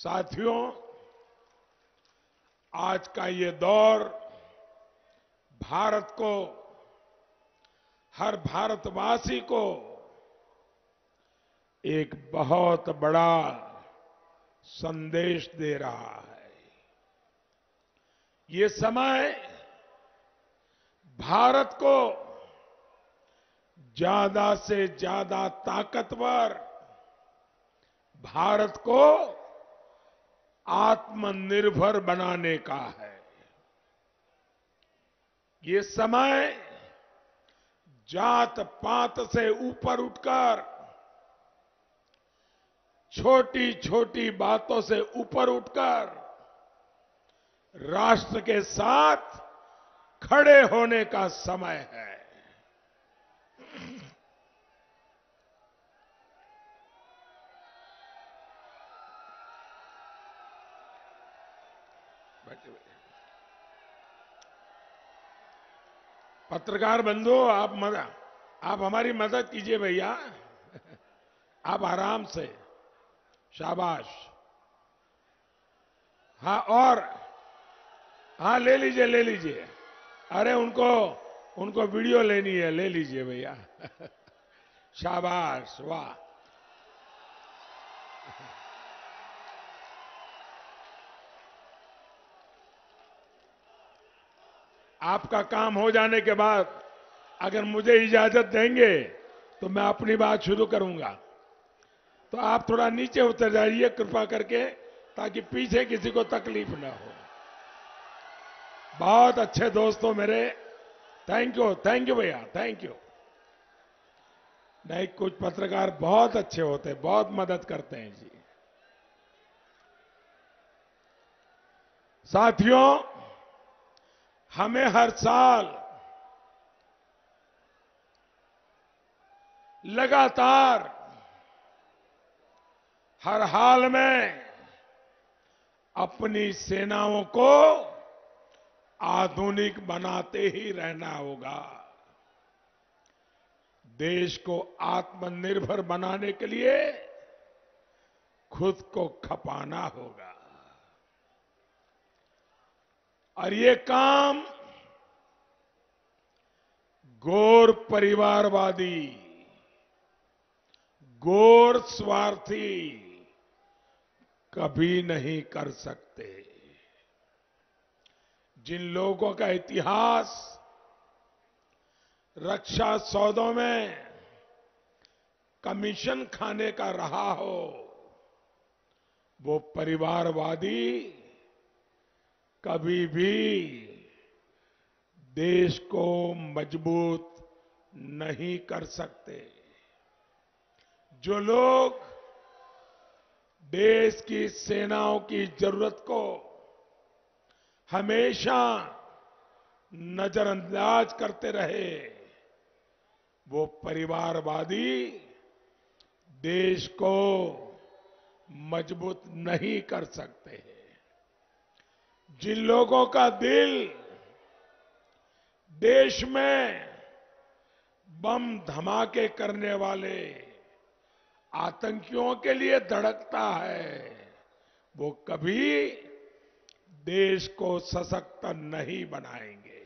साथियों, आज का ये दौर भारत को, हर भारतवासी को एक बहुत बड़ा संदेश दे रहा है। ये समय भारत को ज़्यादा से ज़्यादा ताकतवर, भारत को आत्मनिर्भर बनाने का है। ये समय जात पात से ऊपर उठकर छोटी छोटी बातों से ऊपर उठकर, राष्ट्र के साथ खड़े होने का समय है। पत्रकार बंधु, आप मदद आप हमारी मदद कीजिए भैया। आप आराम से। शाबाश। हाँ और हाँ ले लीजिए ले लीजिए। अरे, उनको उनको वीडियो लेनी है, ले लीजिए भैया। शाबाश, वाह। आपका काम हो जाने के बाद अगर मुझे इजाज़त देंगे तो मैं अपनी बात शुरू करूँगा। तो आप थोड़ा नीचे उतर जाइए कृपा करके, ताकि पीछे किसी को तकलीफ़ न हो। बहुत अच्छे दोस्तों मेरे। थैंक यू थैंक यू भैया थैंक यू नहीं, कुछ पत्रकार बहुत अच्छे होते, बहुत मदद करते हैं जी। साथियों हमें हर साल लगातार हर हाल में अपनी सेनाओं को आधुनिक बनाते ही रहना होगा। देश को आत्मनिर्भर बनाने के लिए खुद को खपाना होगा। और ये काम गौर परिवारवादी गौर स्वार्थी कभी नहीं कर सकते। जिन लोगों का इतिहास रक्षा सौदों में कमीशन खाने का रहा हो, वो परिवारवादी कभी भी देश को मज़बूत नहीं कर सकते। जो लोग देश की सेनाओं की ज़रूरत को हमेशा नजरअंदाज करते रहे, वो परिवारवादी देश को मज़बूत नहीं कर सकते। जिन लोगों का दिल देश में बम धमाके करने वाले आतंकियों के लिए धड़कता है, वो कभी देश को सशक्त नहीं बनाएँगे।